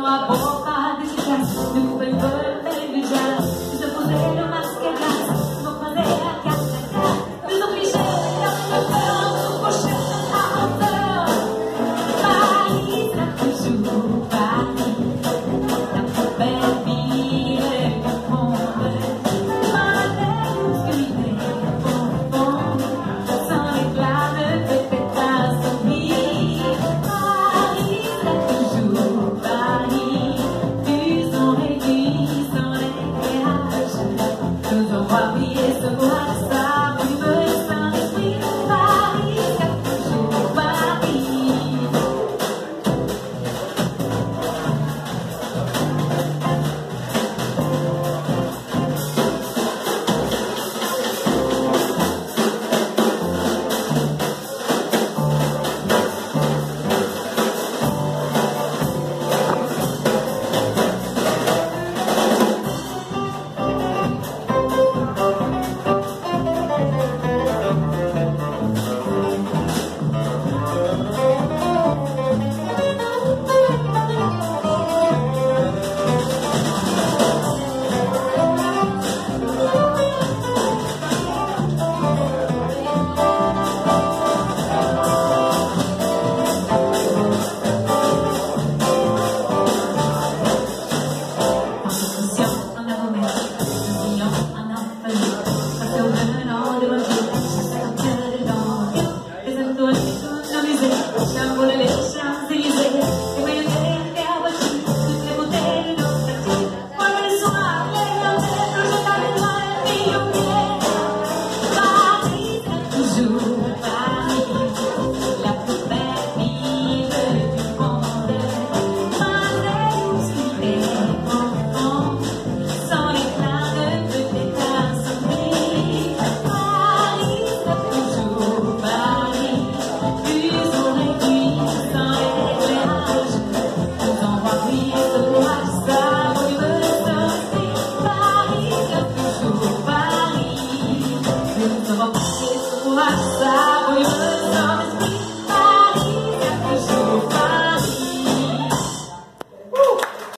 Passar,